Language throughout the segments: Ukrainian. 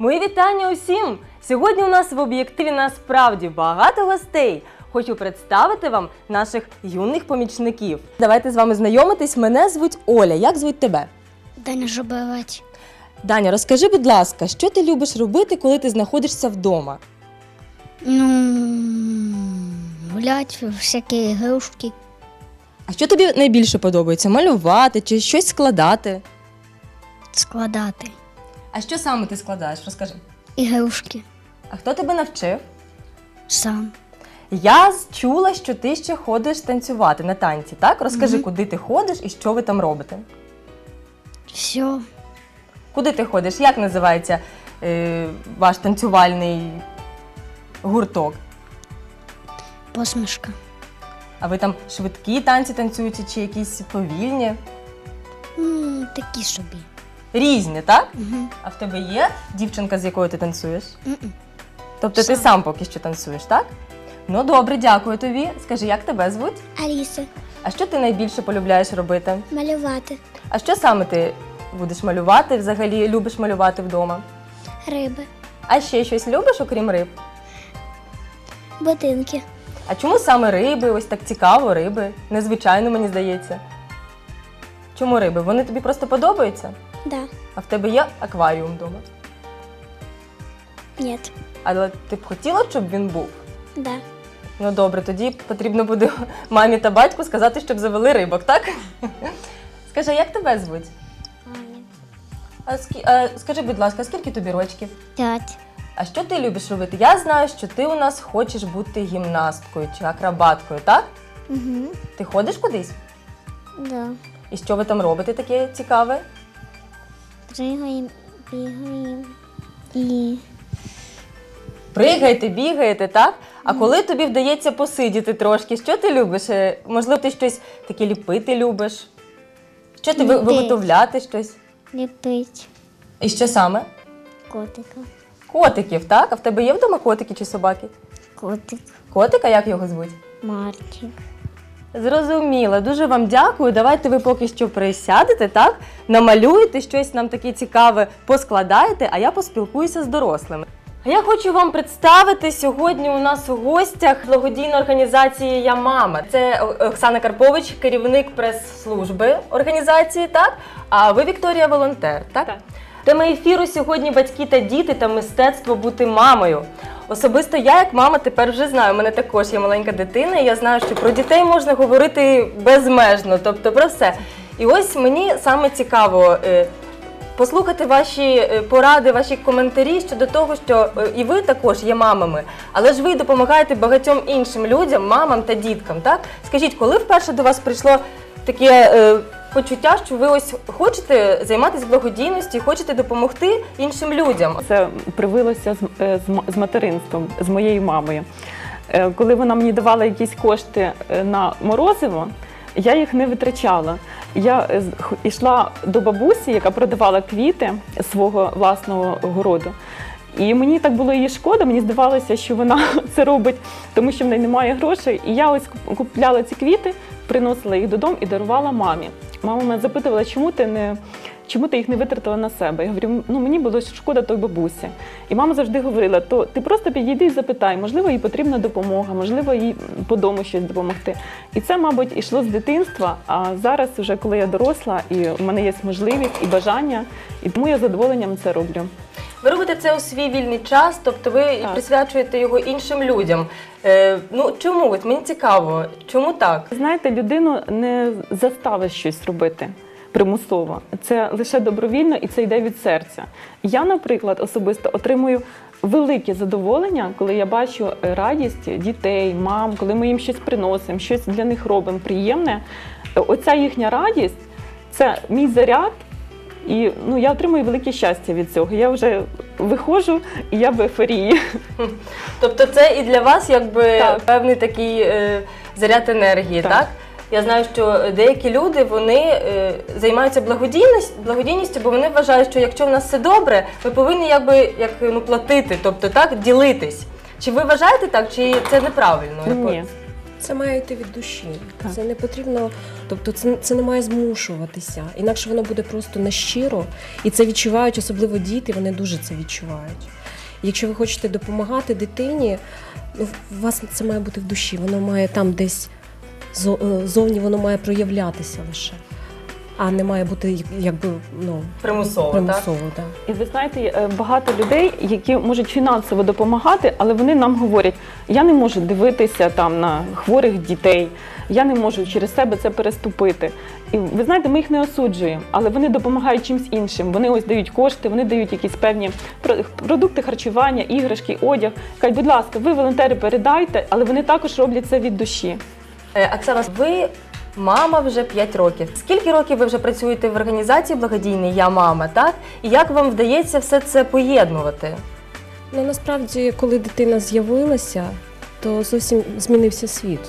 Мої вітання усім! Сьогодні у нас в об'єктиві насправді багато гостей. Хочу представити вам наших юних помічників. Давайте з вами знайомитись. Мене звуть Оля. Як звуть тебе? Даня Жобовать. Даня, розкажи, будь ласка, що ти любиш робити, коли ти знаходишся вдома? Ну, гулять, всякі ігрушки. А що тобі найбільше подобається? Малювати чи щось складати? складати. А що саме ти складаєш? Розкажи. Ігрушки. А хто тебе навчив? Сам. Я чула, що ти ще ходиш танцювати на танці, так? Розкажи, Мгм. куди ти ходиш і що ви там робите. Все. Куди ти ходиш? Як називається е, ваш танцювальний гурток? Посмішка. А ви там швидкі танці танцюєте чи якісь повільні? Ну, такі собі. Різні, так? Угу. А в тебе є дівчинка, з якою ти танцюєш? М-м. Тобто ти Сам. сам поки що танцюєш, так? Ну добре, дякую тобі. Скажи, як тебе звуть? Аліса. А що ти найбільше полюбляєш робити? Малювати. А що саме ти будеш малювати? Взагалі любиш малювати вдома? Риби. А ще щось любиш, окрім риб? Ботинки. А чому саме риби? Ось так цікаво, риби. Незвичайно, мені здається. Чому риби? Вони тобі просто подобаються? Да. А в тебе є акваріум вдома. Нет. Але ти б хотіла, щоб він був? Да. Ну добре, тоді потрібно буде мамі та батьку сказати, щоб завели рибок, так? Скажи, як тебе звуть? Аня. А, скі- а, скажи, будь ласка, скільки тобі рочків? П'ять. А що ти любиш робити? Я знаю, що ти у нас хочеш бути гімнасткою чи акробаткою, так? Угу. Ти ходиш кудись? Да. І що ви там робите таке цікаве? Пригаємо, бігаємо. І Пригаєте, бігаєте, так? А коли тобі вдається посидіти трошки, що ти любиш? Е, Можливо, ти щось таке ліпити любиш? Що ти ви- Ліпити. виготовляти щось? ліпить І що саме? котика. Котиків, так? А в тебе є вдома котики чи собаки? Котик. Котика, як його звуть? Мальчик. Зрозуміло, дуже вам дякую. Давайте ви поки що присядете, так? Намалюєте щось нам таке цікаве, поскладаєте, а я поспілкуюся з дорослими. Я хочу вам представити сьогодні у нас у гостях благодійна організація Я мама. Це Оксана Карпович, керівник прес-служби організації, так? А ви Вікторія волонтер, так? Так. Тема ефіру сьогодні батьки та діти та мистецтво бути мамою. Особисто я, як мама, тепер вже знаю. У мене також є маленька дитина, і я знаю, що про дітей можна говорити безмежно, тобто про все. І ось мені саме цікаво. е, Послухати ваші е, поради, ваші коментарі щодо того, що е, і ви також є мамами, але ж ви допомагаєте багатьом іншим людям, мамам та діткам. Так скажіть, коли вперше до вас прийшло таке почуття, що ви ось хочете займатися благодійністю, хочете допомогти іншим людям? Це привилося з, е, з з материнством, з моєю мамою. Е, Коли вона мені давала якісь кошти е, на морозиво, я їх не витрачала. Я з- х- йшла до бабусі, яка продавала квіти свого власного городу. І мені так було її шкода, мені здавалося, що вона це робить, тому що в неї немає грошей. І я ось куп- купляла ці квіти, приносила їх додому і дарувала мамі. Мама мене запитувала, чому ти не чому ти їх не витратила на себе? Я говорю, ну мені було шкода той бабусі. І мама завжди говорила: то ти просто підійди і запитай, можливо, їй потрібна допомога, можливо, їй по дому щось допомогти. І це, мабуть, ішло з дитинства. А зараз, вже коли я доросла, і у мене є можливість і бажання, і тому я з задоволенням це роблю. Ви робите це у свій вільний час, тобто ви Так. присвячуєте його іншим людям. Е, ну чому? От мені цікаво, чому так? Знаєте, людину не заставиш щось робити примусово. Це лише добровільно і це йде від серця. Я, наприклад, особисто отримую велике задоволення, коли я бачу радість дітей, мам, коли ми їм щось приносимо, щось для них робимо приємне. Оця їхня радість це мій заряд. І ну, я отримую велике щастя від цього. Я вже виходжу і я в ейфорії. Тобто, це і для вас якби Так. певний такий е, заряд енергії, так. Так. Я знаю, що деякі люди вони е, займаються благодійність, благодійністю, бо вони вважають, що якщо в нас все добре, ми повинні якби як ну платити, тобто так ділитись. Чи ви вважаєте так, чи це неправильно? Ні. Це має йти від душі. Так. Це не потрібно, тобто це, це не має змушуватися. Інакше воно буде просто нещиро. І це відчувають, особливо діти, вони дуже це відчувають. Якщо ви хочете допомагати дитині, ну, у вас це має бути в душі, воно має там десь е, зовні воно має проявлятися лише, а не має бути якби ну, Примусово, так? примусово. Да. І ви знаєте, е, багато людей, які можуть фінансово допомагати, але вони нам говорять: я не можу дивитися там на хворих дітей, я не можу через себе це переступити. І ви знаєте, ми їх не осуджуємо, але вони допомагають чимсь іншим. Вони ось дають кошти, вони дають якісь певні про- продукти харчування, іграшки, одяг. Кажуть, будь ласка, ви волонтери передайте, але вони також роблять це від душі. Е, Оксана, ви мама вже 5 років. Скільки років ви вже працюєте в організації благодійній Я мама, так? І як вам вдається все це поєднувати? Ну насправді, коли дитина з'явилася, то зовсім змінився світ.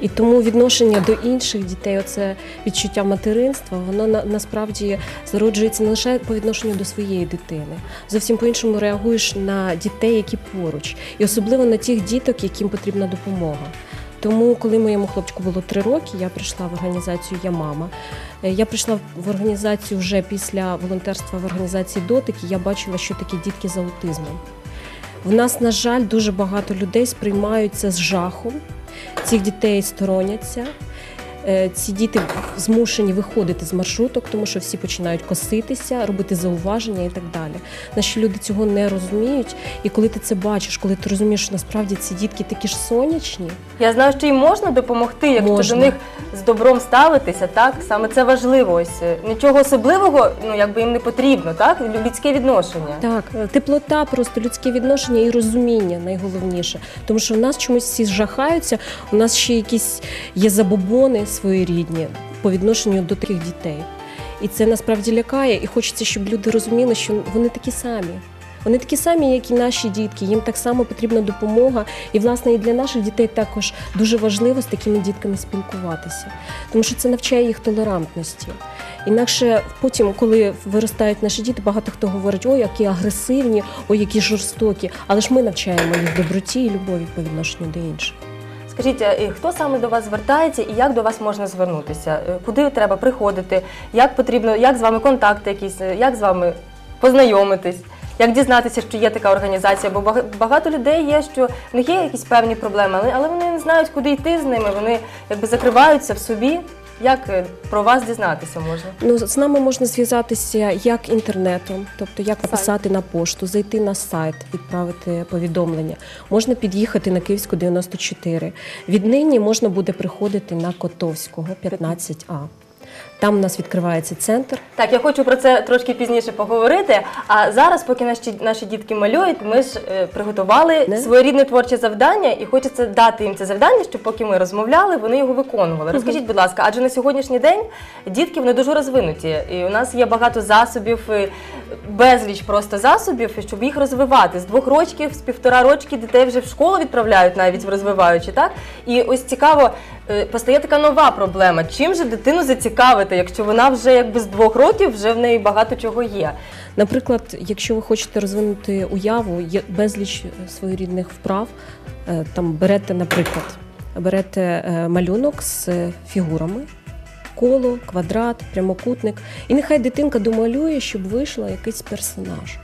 І тому відношення до інших дітей, оце відчуття материнства, воно на, насправді зароджується не лише по відношенню до своєї дитини. Зовсім по-іншому реагуєш на дітей, які поруч, і особливо на тих діток, яким потрібна допомога. Тому, коли моєму хлопчику було три роки, я прийшла в організацію Я мама. Е, Я прийшла в організацію вже після волонтерства в організації Дотик, я бачила, що такі дітки з аутизмом. В нас, на жаль, дуже багато людей сприймаються з жахом. Цих дітей стороняться. Е, Ці діти змушені виходити з маршруток, тому що всі починають коситися, робити зауваження і так далі. Наші люди цього не розуміють. І коли ти це бачиш, коли ти розумієш, що насправді ці дітки такі ж сонячні, Я знаю, що їм можна допомогти, якщо Можна. до них з добром ставитися, так? Саме це важливо. Ось е, нічого особливого, ну якби їм не потрібно, так? Людське відношення. Так, е, теплота, просто людське відношення і розуміння найголовніше. Тому що в нас чомусь всі жахаються, у нас ще якісь є забобони своєрідні по відношенню до таких дітей. І це насправді лякає, і хочеться, щоб люди розуміли, що вони такі самі. Вони такі самі, як і наші дітки, їм так само потрібна допомога. І, власне, і для наших дітей також дуже важливо з такими дітками спілкуватися, тому що це навчає їх толерантності. Інакше потім, коли виростають наші діти, багато хто говорить, ой, які агресивні, ой, які жорстокі. Але ж ми навчаємо їх доброті і любові по відношенню до інших. Скажіть, е, хто саме до вас звертається і як до вас можна звернутися? Е, Куди треба приходити? Як потрібно, як з вами контакти якісь, е, як з вами познайомитись? Як дізнатися, що є така організація? Бо багато людей є, що в них є якісь певні проблеми, але, але вони не знають, куди йти з ними. Вони якби закриваються в собі. Як е, про вас дізнатися можна? Ну, з нами можна зв'язатися як інтернетом, тобто як написати на пошту, зайти на сайт, відправити повідомлення. Можна під'їхати на Київську 94. Віднині можна буде приходити на Котовського 15А. Там у нас відкривається центр. Так, я хочу про це трошки пізніше поговорити. А зараз, поки наші, наші дітки малюють, ми ж е, приготували Не? своєрідне творче завдання, і хочеться дати їм це завдання, щоб поки ми розмовляли, вони його виконували. Розкажіть, будь ласка, адже на сьогоднішній день дітки вони дуже розвинуті, і у нас є багато засобів, і безліч просто засобів, щоб їх розвивати. З двох рочків, з півтора рочки дітей вже в школу відправляють, навіть розвиваючи, так? І ось цікаво, е, постає така нова проблема. Чим же дитину зацікавити, якщо вона вже якби з двох років вже в неї багато чого є? Наприклад, якщо ви хочете розвинути уяву, є безліч своєрідних вправ. Е, Там берете, наприклад, берете е, малюнок з фігурами, коло, квадрат, прямокутник, і нехай дитинка домалює, щоб вийшла якийсь персонаж.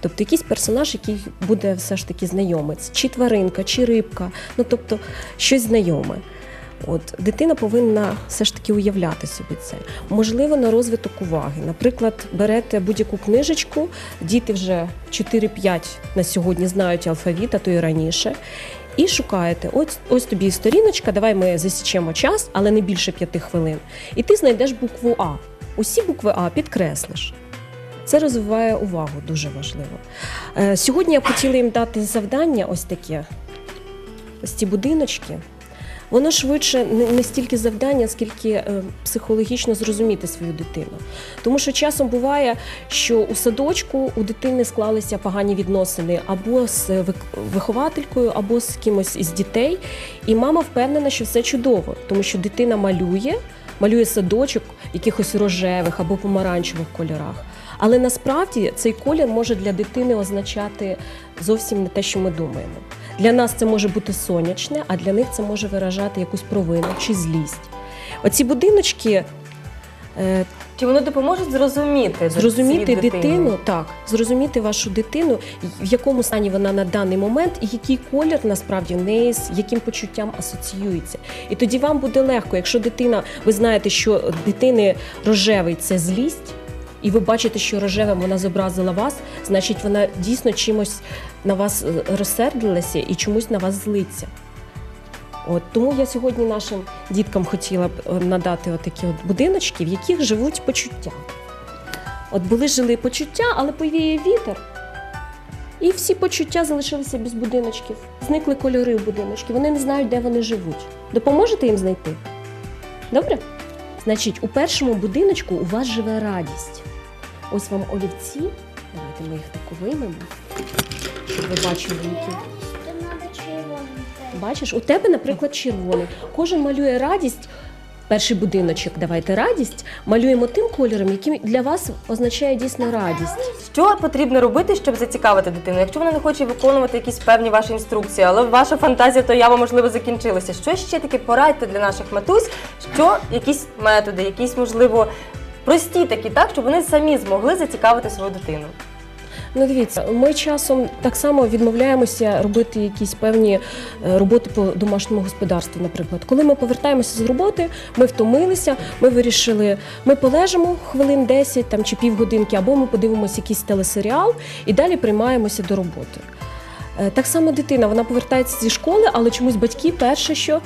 Тобто якийсь персонаж, який буде все ж таки знайомець, чи тваринка, чи рибка, ну тобто щось знайоме. От дитина повинна все ж таки уявляти собі це. Можливо, на розвиток уваги. Наприклад, берете будь-яку книжечку, діти вже 4-5 на сьогодні знають алфавіт, а то і раніше. І шукаєте, ось ось тобі сторіночка, давай ми засічемо час, але не більше п'яти хвилин. І ти знайдеш букву А. Усі букви А підкреслиш. Це розвиває увагу, дуже важливо. Е, Сьогодні я хотіла їм дати завдання ось таке. Ось ці будиночки. Воно швидше не, стільки завдання, скільки е, психологічно зрозуміти свою дитину. Тому що часом буває, що у садочку у дитини склалися погані відносини або з вихователькою, або з кимось із дітей. І мама впевнена, що все чудово, тому що дитина малює, малює садочок в якихось рожевих або помаранчевих кольорах. Але насправді цей колір може для дитини означати зовсім не те, що ми думаємо. Для нас це може бути сонячне, а для них це може виражати якусь провину чи злість. Оці будиночки е, Чи вони допоможуть зрозуміти зрозуміти дитину, так, зрозуміти вашу дитину, в якому стані вона на даний момент, і який колір насправді в неї з яким почуттям асоціюється. І тоді вам буде легко, якщо дитина, ви знаєте, що дитини рожевий це злість. І ви бачите, що рожевим вона зобразила вас, значить вона дійсно чимось на вас е, розсердилася і чомусь на вас злиться. От тому я сьогодні нашим діткам хотіла б е, надати отакі от будиночки, в яких живуть почуття. От були жили почуття, але повіє вітер. І всі почуття залишилися без будиночків. Зникли кольори в будиночки. Вони не знають, де вони живуть. Допоможете їм знайти? Добре? Значить, у першому будиночку у вас живе радість. Ось вам олівці. Давайте ми їх таку виймемо, щоб ви бачили, які. Бачиш, у тебе, наприклад, червоний. Кожен малює радість. Перший будиночок, давайте радість. Малюємо тим кольором, який для вас означає дійсно радість. Що потрібно робити, щоб зацікавити дитину? Якщо вона не хоче виконувати якісь певні ваші інструкції, але ваша фантазія то ява можливо закінчилася. Що ще таке порадьте для наших матусь? Що якісь методи, якісь можливо прості такі, так щоб вони самі змогли зацікавити свою дитину? Ну, дивіться, ми часом так само відмовляємося робити якісь певні е, роботи по домашньому господарству. Наприклад, коли ми повертаємося з роботи, ми втомилися, ми вирішили, ми полежимо хвилин 10 там чи півгодинки, або ми подивимося якийсь телесеріал і далі приймаємося до роботи. Е, Так само дитина, вона повертається зі школи, але чомусь батьки перше, що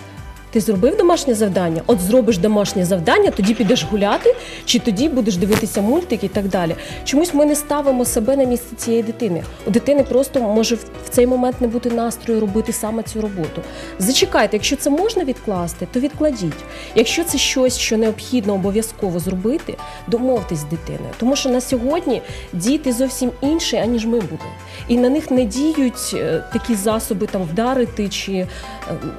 ти зробив домашнє завдання, от зробиш домашнє завдання, тоді підеш гуляти, чи тоді будеш дивитися мультики і так далі. Чомусь ми не ставимо себе на місце цієї дитини. У дитини просто може в цей момент не бути настрою робити саме цю роботу. Зачекайте, якщо це можна відкласти, то відкладіть. Якщо це щось, що необхідно обов'язково зробити, домовтесь з дитиною. Тому що на сьогодні діти зовсім інші, аніж ми були. І на них не діють е, такі засоби там вдарити чи е,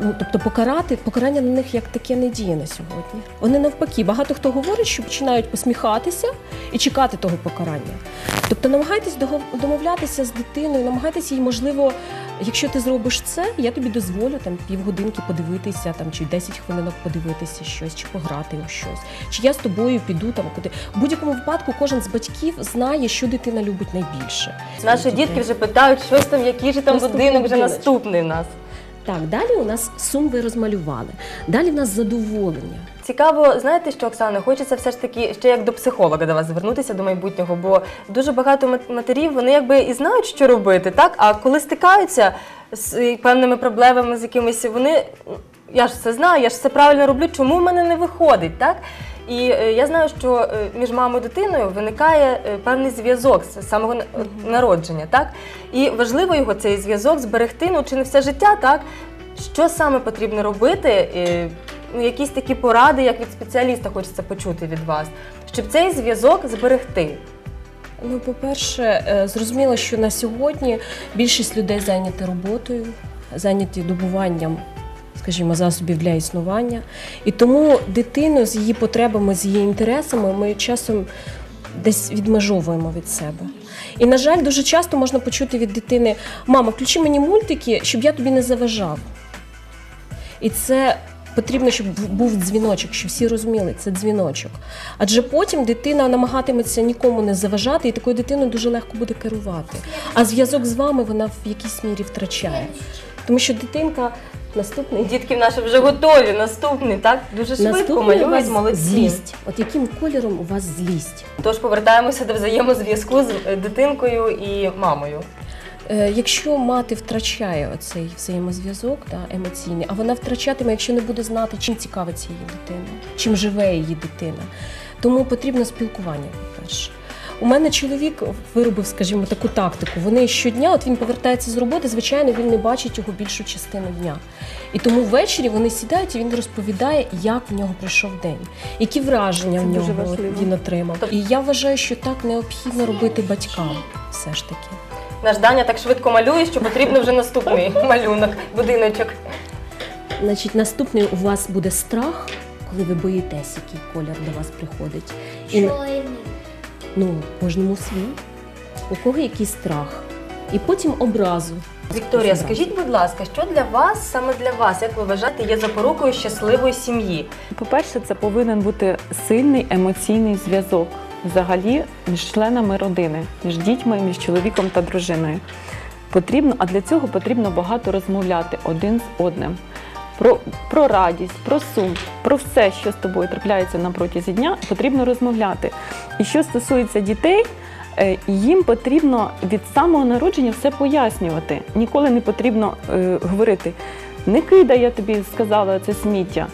ну, тобто покарати. Покарання на них як таке не діє на сьогодні. Вони навпаки, багато хто говорить, що починають посміхатися і чекати того покарання. Тобто намагайтесь домовлятися з дитиною, намагайтесь їй, можливо, якщо ти зробиш це, я тобі дозволю там півгодинки подивитися, там чи 10 хвилинок подивитися щось, чи пограти у щось. Чи я з тобою піду там куди. В будь-якому випадку кожен з батьків знає, що дитина любить найбільше. Наші дітки вже питають, щось там, який же там Наступний будинок вже наступний в нас. Так, далі у нас сум ви розмалювали. Далі в нас задоволення. Цікаво, знаєте що, Оксана, хочеться все ж таки ще як до психолога до вас звернутися до майбутнього, бо дуже багато мат- матерів вони якби і знають, що робити, так? А коли стикаються з е, певними проблемами, з якимись, вони я ж це знаю, я ж все правильно роблю, чому в мене не виходить, так? І е, я знаю, що е, між мамою і дитиною виникає е, певний зв'язок з самого народження, так? І важливо його цей зв'язок зберегти, ну чи не все життя, так? Що саме потрібно робити? Ну, якісь такі поради, як від спеціаліста, хочеться почути від вас, щоб цей зв'язок зберегти. Ну, по-перше, зрозуміло, що на сьогодні більшість людей зайняті роботою, зайняті добуванням, скажімо, засобів для існування. І тому дитину з її потребами, з її інтересами ми часом десь відмежовуємо від себе. І, на жаль, дуже часто можна почути від дитини: мама, включи мені мультики, щоб я тобі не заважав. І це потрібно, щоб був дзвіночок, щоб всі розуміли, це дзвіночок. Адже потім дитина намагатиметься нікому не заважати, і такою дитиною дуже легко буде керувати. А зв'язок з вами вона в якійсь мірі втрачає. Тому що дитинка наступний. Дітки в наші вже готові. Наступний, так? Дуже швидко малюють, молодці. злість. От яким кольором у вас злість? Тож повертаємося до взаємозв'язку з е, дитинкою і мамою. Е, Якщо мати втрачає оцей взаємозв'язок да, емоційний, а вона втрачатиме, якщо не буде знати, чим цікавиться її дитина, чим живе її дитина. Тому потрібно спілкування, по-перше. У мене чоловік виробив, скажімо, таку тактику. Вони щодня, от він повертається з роботи, звичайно, він не бачить його більшу частину дня. І тому ввечері вони сідають і він розповідає, як в нього пройшов день, які враження Це в нього він отримав. І я вважаю, що так необхідно робити батькам все ж таки. Наш Даня так швидко малює, що потрібно вже наступний малюнок, будиночок. Значить, наступний у вас буде страх, коли ви боїтесь, який колір до вас приходить. І, ну, кожному свій. У кого який страх? і потім образу. Вікторія, скажіть, будь ласка, що для вас, саме для вас, як ви вважаєте, є запорукою щасливої сім'ї? По-перше, це повинен бути сильний емоційний зв'язок взагалі між членами родини, між дітьми, між чоловіком та дружиною. Потрібно, а для цього потрібно багато розмовляти один з одним. Про, про радість, про сум, про все, що з тобою трапляється на протязі дня, потрібно розмовляти. І що стосується дітей, е, їм потрібно від самого народження все пояснювати. Ніколи не потрібно е, говорити не кидай, я тобі сказала це сміття.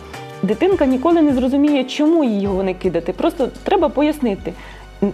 Дитинка ніколи не зрозуміє, чому їй його не кидати. Просто треба пояснити.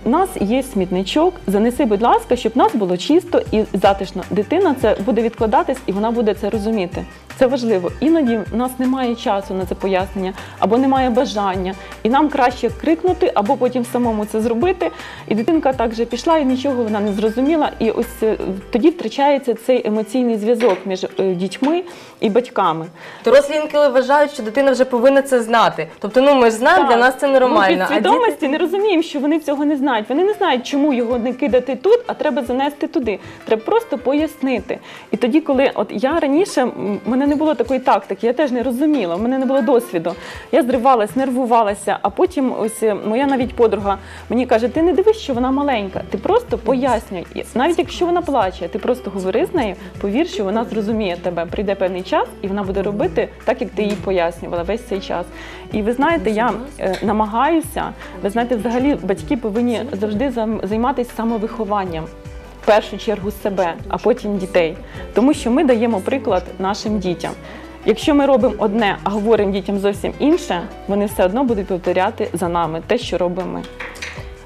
У нас є смітничок, занеси, будь ласка, щоб нас було чисто і затишно. Дитина це буде відкладатись і вона буде це розуміти. Це важливо. Іноді в нас немає часу на це пояснення або немає бажання. І нам краще крикнути, або потім самому це зробити. І дитинка так же пішла, і нічого вона не зрозуміла. І ось е, тоді втрачається цей емоційний зв'язок між е, дітьми і батьками. Дорослі інколи вважають, що дитина вже повинна це знати. Тобто, ну ми ж знаємо, для нас це нормально. Ми від свідомості не розуміємо, що вони цього не знають. Вони не знають, чому його не кидати тут, а треба занести туди. Треба просто пояснити. І тоді, коли от я раніше мене не було такої тактики, я теж не розуміла, в мене не було досвіду. Я зривалась, нервувалася, а потім ось е, моя навіть подруга мені каже: ти не дивись, що вона маленька, ти просто пояснюй. Навіть якщо вона плаче, ти просто говори з нею, повір, що вона зрозуміє тебе. Прийде певний час, і вона буде робити так, як ти їй пояснювала весь цей час. І ви знаєте, я е, намагаюся. Ви знаєте, взагалі батьки повинні завжди займатися самовихованням. Першу чергу себе, а потім дітей. Тому що ми даємо приклад нашим дітям. Якщо ми робимо одне, а говоримо дітям зовсім інше, вони все одно будуть повторяти за нами те, що робимо ми.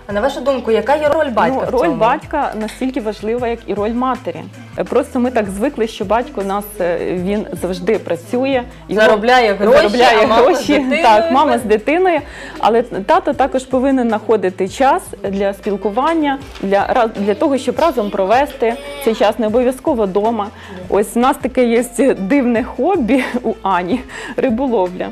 А на вашу думку, яка є роль батька? Ну, в роль батька настільки важлива, як і роль матері. Просто ми так звикли, що батько у нас е, він завжди працює, його- Заробляє гроші, заробляє а гроші. дитиною. Так, мама з дитиною. Але тато також повинен знаходити час для спілкування, для для того, щоб разом провести цей час, не обов'язково вдома. Ось у нас таке є дивне хобі у Ані риболовля.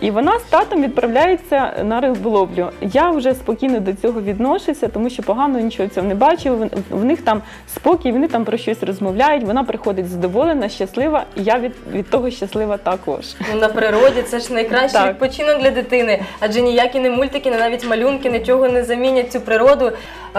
І вона з татом відправляється на риболовлю. Я вже спокійно до цього відношуся, тому що погано нічого цього не бачу. В- них там спокій, вони там про щось розмовляють. Вона приходить задоволена, щаслива, і я від, від того щаслива також. Ну, на природі це ж найкращий відпочинок для дитини, адже ніякі не мультики, не навіть малюнки нічого не замінять цю природу.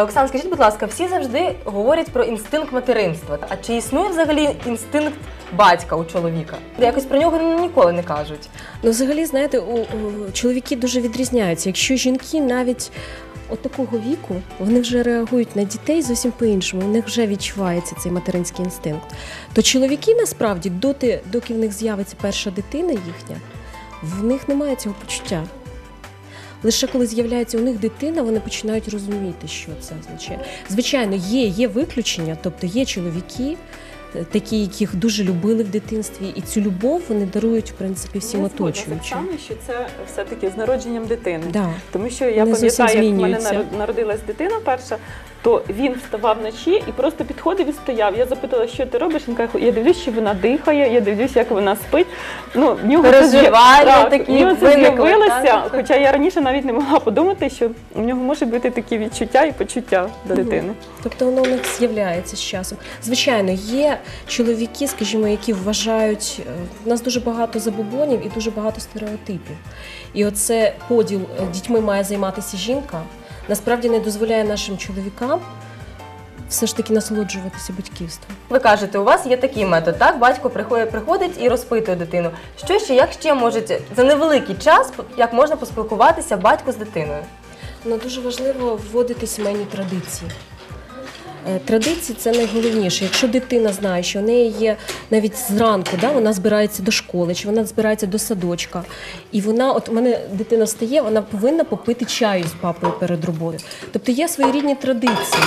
Оксана, скажіть, будь ласка, всі завжди говорять про інстинкт материнства. А чи існує взагалі інстинкт батька у чоловіка? Якось про нього ніколи не кажуть. Ну, взагалі, знаєте, у, у, чоловіки дуже відрізняються. Якщо жінки навіть от такого віку, вони вже реагують на дітей зовсім по-іншому, у них вже відчувається цей материнський інстинкт. То чоловіки насправді, доти, доки в них з'явиться перша дитина їхня, в них немає цього почуття. Лише коли з'являється у них дитина, вони починають розуміти, що це означає. Звичайно, є, є виключення, тобто є чоловіки, е, такі, яких дуже любили в дитинстві, і цю любов вони дарують, в принципі, всім оточуючим. Саме, що це все-таки з народженням дитини. Да. Тому що я пам'ятаю, як в мене народ- народилась дитина перша, то він вставав вночі і просто підходив і стояв. Я запитала, що ти робиш. Він каже, я дивлюсь, що вона дихає, я дивлюсь, як вона спить. Ну, в нього Переживання так, такі в нього це виникли, з'явилося. так? Хоча я раніше навіть не могла подумати, що у нього може бути такі відчуття і почуття до дитини. Тобто воно у них з'являється з часом. Звичайно, є чоловіки, скажімо, які вважають, е, в нас дуже багато забобонів і дуже багато стереотипів. І оце поділ е, дітьми має займатися жінка, насправді не дозволяє нашим чоловікам все ж таки насолоджуватися батьківством. Ви кажете, у вас є такий метод, так? Батько приходить, приходить і розпитує дитину. Що ще, як ще можете за невеликий час, як можна поспілкуватися батько з дитиною? Ну, дуже важливо вводити сімейні традиції. Е, Традиції це найголовніше. Якщо дитина знає, що в неї є навіть зранку, да, вона збирається до школи, чи вона збирається до садочка, і вона, от у мене дитина встає, вона повинна попити чаю з папою перед роботою. Тобто є своєрідні традиції.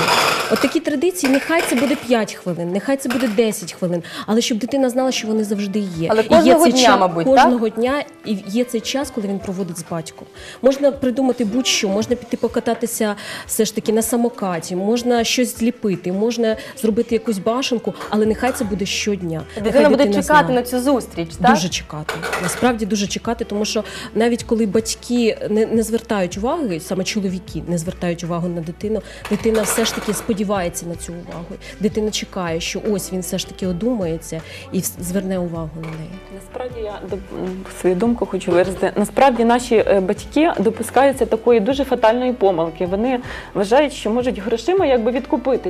От такі традиції, нехай це буде 5 хвилин, нехай це буде 10 хвилин, але щоб дитина знала, що вони завжди є. Але І є кожного цей дня, час- мабуть, так? дня, і є цей час, коли він проводить з батьком. Можна придумати будь-що, можна піти покататися все ж таки на самокаті, можна щось зліпити. Підкріпити, можна зробити якусь башенку, але нехай це буде щодня. Дитина буде чекати знає. на цю зустріч, так? Дуже чекати. Насправді дуже чекати, тому що навіть коли батьки не, не звертають уваги, саме чоловіки не звертають увагу на дитину, дитина все ж таки сподівається на цю увагу. Дитина чекає, що ось він все ж таки одумається і зверне увагу на неї. Насправді я свою думку хочу виразити. Насправді наші е, батьки допускаються такої дуже фатальної помилки. Вони вважають, що можуть грошима якби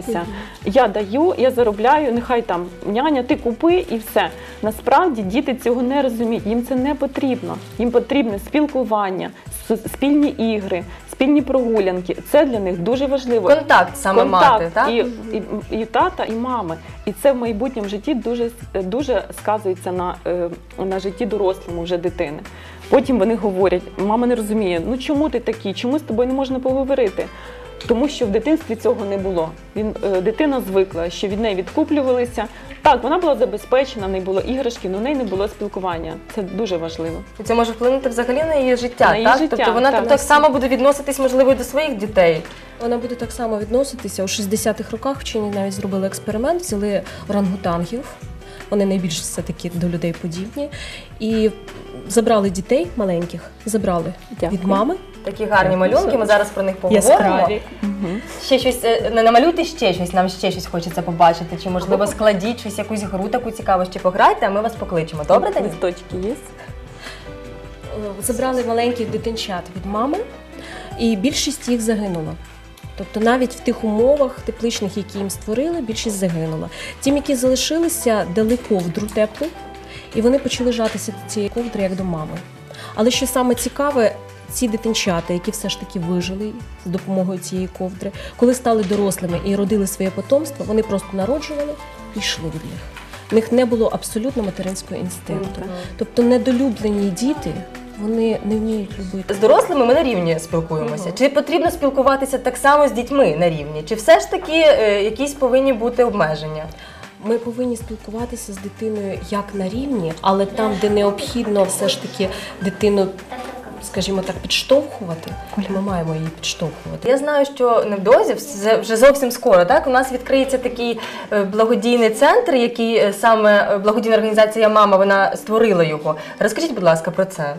відкупитися. Я даю, я заробляю, нехай там няня, ти купи і все. Насправді діти цього не розуміють. Їм це не потрібно. Їм потрібне спілкування, спільні ігри, спільні прогулянки. Це для них дуже важливо. Контакт саме мати, так? і, і, і тата, і мами. І це в майбутньому житті дуже, дуже сказується на, е, на житті дорослому вже дитини. Потім вони говорять, мама не розуміє, ну чому ти такий, чому з тобою не можна поговорити? Тому що в дитинстві цього не було. Він, е, дитина звикла, що від неї відкуплювалися. Так, вона була забезпечена, в неї було іграшки, але в неї не було спілкування. Це дуже важливо. Це може вплинути взагалі на її життя, На її так? життя, тобто вона так. так, так само буде відноситись, можливо, і до своїх дітей. Вона буде так само відноситися. У 60-х роках вчені навіть зробили експеримент, взяли орангутангів. Вони найбільш все-таки до людей подібні. І забрали дітей маленьких, забрали Дякую. від мами. Такі гарні малюнки. Ми зараз про них поговоримо. Яскраві. Ще щось е, не намалюйте ще щось, нам ще щось хочеться побачити. Чи можливо складіть щось, якусь гру таку цікаву, ще пограйте, а ми вас покличемо. Добре, Дані? Листочки є? Е, Забрали маленьких дитинчат від мами, і більшість їх загинула. Тобто навіть в тих умовах тепличних, які їм створили, більшість загинула. Тим, які залишилися, дали ковдру теплу, і вони почали жатися до цієї ковдри як до мами. Але що саме цікаве, ці дитинчата, які все ж таки вижили з допомогою цієї ковдри, коли стали дорослими і родили своє потомство, вони просто народжували і йшли від них. В них не було абсолютно материнського інстинкту. Тобто недолюблені діти вони не вміють любити. З дорослими ми на рівні спілкуємося. Чи потрібно спілкуватися так само з дітьми на рівні? Чи все ж таки е, якісь повинні бути обмеження? Ми повинні спілкуватися з дитиною як на рівні, але там, де необхідно все ж таки дитину, скажімо так, підштовхувати, ми маємо її підштовхувати. Я знаю, що невдовзі вже- вже зовсім скоро. Так у нас відкриється такий е, благодійний центр, який е, саме е, благодійна організація Мама вона створила його. Розкажіть, будь ласка, про це.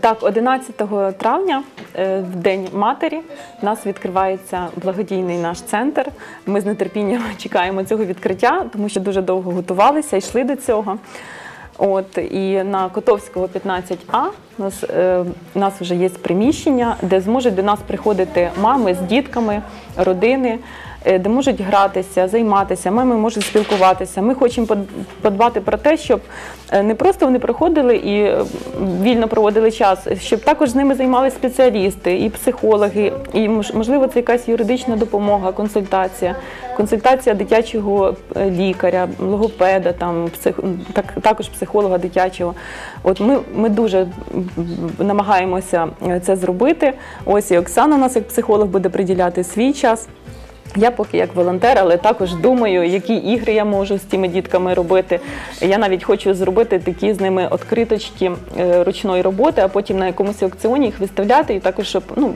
Так, 11 травня, в День матері, у нас відкривається благодійний наш центр. Ми з нетерпінням чекаємо цього відкриття, тому що дуже довго готувалися, йшли до цього. От і на Котовського 15А у нас, е, у нас вже є приміщення, де зможуть до нас приходити мами з дітками, родини, де можуть гратися, займатися, мами можуть спілкуватися. Ми хочемо под- подбати про те, щоб е, не просто вони приходили і е, вільно проводили час, щоб також з ними займалися спеціалісти, і психологи, і мож- можливо це якась юридична допомога, консультація, консультація дитячого е, лікаря, логопеда, там псих, так, також психолога дитячого. От ми, ми дуже намагаємося е, це зробити. Ось і Оксана у нас як психолог буде приділяти свій час. Я поки як волонтер, але також думаю, які ігри я можу з цими дітками робити. Я навіть хочу зробити такі з ними відкриточки е, ручної роботи, а потім на якомусь аукціоні їх виставляти, і також щоб ну,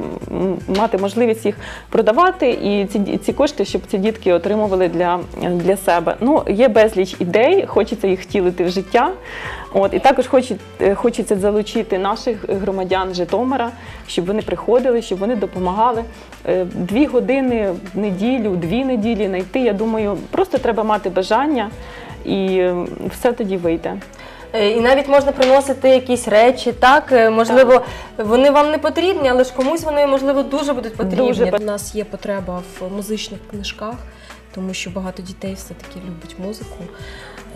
мати можливість їх продавати, і ці, ці кошти, щоб ці дітки отримували для, для себе. Ну, є безліч ідей, хочеться їх втілити в життя. От, і також хоче- е, хочеться залучити наших громадян Житомира, щоб вони приходили, щоб вони допомагали. Е, Дві години в неділю, дві неділі знайти. Я думаю, просто треба мати бажання і е, все тоді вийде. Е, І навіть можна приносити якісь речі, так Е, можливо, вони вам не потрібні, але ж комусь вони можливо дуже будуть потрібні. Дуже У нас є потреба в музичних книжках, тому що багато дітей все-таки любить музику.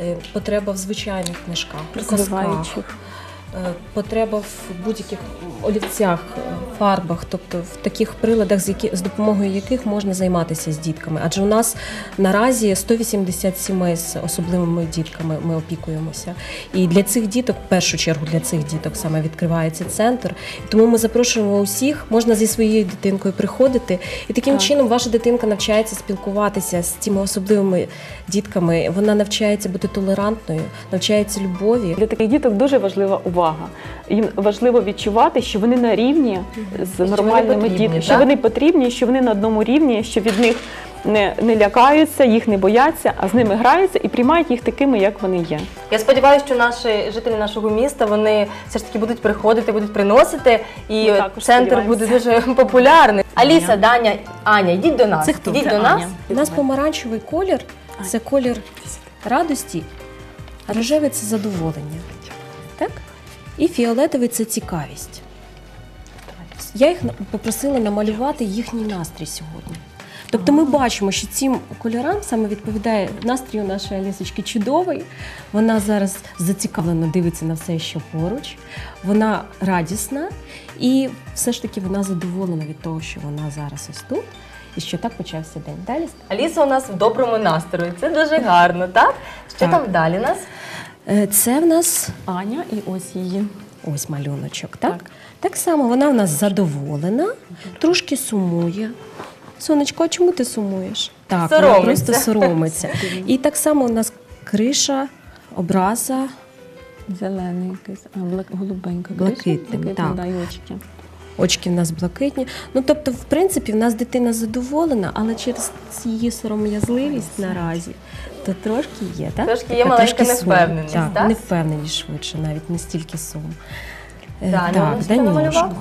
Е, Потреба в звичайних книжках, в казках. Е, Потреба в будь-яких олівцях, фарбах, тобто в таких приладах, з, які, з допомогою яких можна займатися з дітками. Адже у нас наразі 180 сімей з особливими дітками ми опікуємося. І для цих діток, в першу чергу для цих діток, саме відкривається центр. Тому ми запрошуємо усіх, можна зі своєю дитинкою приходити, і таким Так. чином ваша дитинка навчається спілкуватися з цими особливими дітками. Вона навчається бути толерантною, навчається любові. Для таких діток дуже важлива увага. Їм важливо відчувати, що вони на рівні з нормальними дітками, що вони потрібні, що вони на одному рівні, що від них не, не лякаються, їх не бояться, а з ними граються і приймають їх такими, як вони є. Я сподіваюся, що наші жителі нашого міста вони все ж таки будуть приходити, будуть приносити, і центр буде дуже популярний. Аліса, Даня, Аня, йдіть до нас. Це хто? Йдіть Це до нас. У нас помаранчевий колір це колір радості, а рожевий це задоволення. Так? І фіолетовий це цікавість. Я їх попросила намалювати їхній настрій сьогодні. Тобто ми бачимо, що цим кольорам саме відповідає настрій у нашої Алісочки чудовий. Вона зараз зацікавлено дивиться на все, що поруч. Вона радісна і все ж таки вона задоволена від того, що вона зараз ось тут. І що так почався день. Далі Аліса у нас в доброму настрої. Це дуже гарно, так? Що Так. там далі у нас? Е, це в нас Аня і ось її. ось малюночок. Так? Так. так само вона в нас задоволена, трошки сумує. Сонечко, а чому ти сумуєш? Так, вона просто соромиться. І так само у нас криша, образа. Зелений якийсь, а блак, голубенька. Блакитний, так. да, і очки. Очки в нас блакитні. Ну тобто, в принципі, в нас дитина задоволена, але через її сором'язливість наразі, то трошки є, так? Трошки є Така маленька трошки сум. невпевненість, Так, так? невпевненість швидше, навіть не стільки сум. Е, Даня, так, ну, що намалював?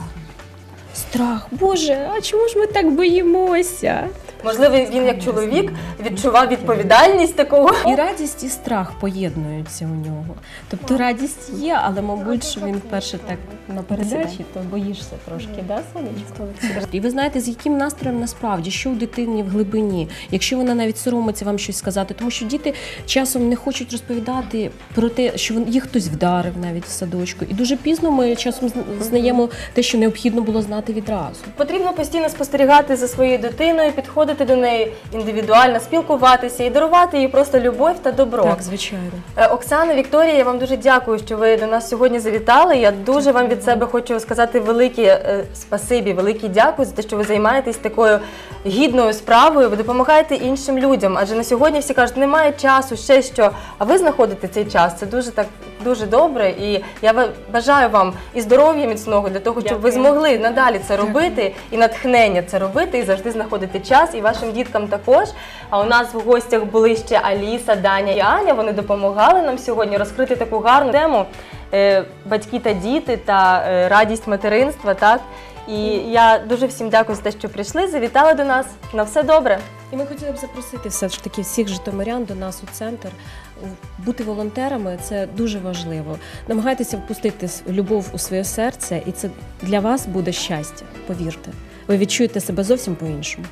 Страх, Боже, а чому ж ми так боїмося? Можливо, він як чоловік відчував відповідальність такого. І радість, і страх поєднуються у нього. Тобто радість є, але, мабуть, що він вперше так на передачі, то боїшся трошки, да, сонечко? І ви знаєте, з яким настроєм насправді, що у дитині в глибині, якщо вона навіть соромиться вам щось сказати, тому що діти часом не хочуть розповідати про те, що їх хтось вдарив навіть в садочку. І дуже пізно ми часом зна- знаємо те, що необхідно було знати відразу. Потрібно постійно спостерігати за своєю дитиною, підходити до неї індивідуально, спілкуватися і дарувати їй просто любов та добро. Так, звичайно. Е, Оксана, Вікторія, я вам дуже дякую, що ви до нас сьогодні завітали. Я дуже вам від себе хочу сказати велике спасибі, велике дякую за те, що ви займаєтесь такою гідною справою. Ви допомагаєте іншим людям. Адже на сьогодні всі кажуть, немає часу, ще що. А ви знаходите цей час. Це дуже так дуже добре. І я бажаю вам і здоров'я міцного для того, щоб ви змогли надалі це робити, і натхнення це робити, і завжди знаходити час, і вашим діткам також. А у нас в гостях були ще Аліса, Даня і Аня. Вони допомагали нам сьогодні розкрити таку гарну тему е, батьки та діти та е, радість материнства. Так і я дуже всім дякую за те, що прийшли, завітали до нас. На все добре. І ми хотіли б запросити все ж таки всіх житомирян до нас у центр. Бути волонтерами це дуже важливо. Намагайтеся впустити любов у своє серце, і це для вас буде щастя. Повірте, ви відчуєте себе зовсім по-іншому.